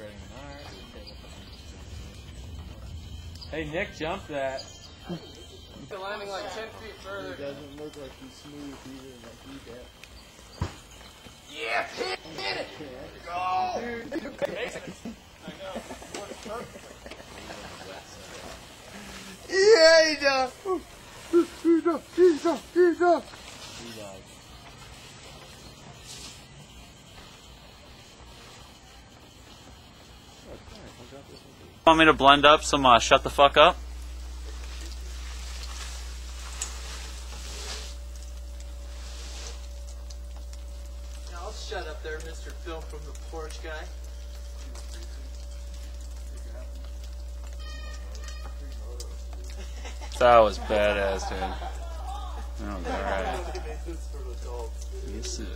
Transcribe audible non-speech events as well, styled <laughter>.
spreading an. Hey, Nick jumped that. He's landing like 10 feet further. He doesn't look like he's smooth either, like he did. Yeah, hit, hit it! Go! Dude, you it. I know. Yeah, he does! He does, he does! He does. Want me to blend up some uh, shut the fuck up? I'll shut up there, Mr. Phil from the porch guy. That was badass, dude. Oh, alright. <laughs> Yes, sir.